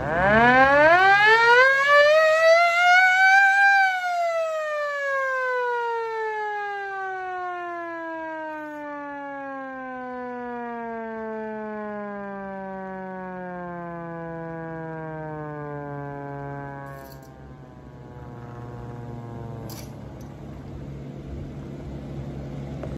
Ah.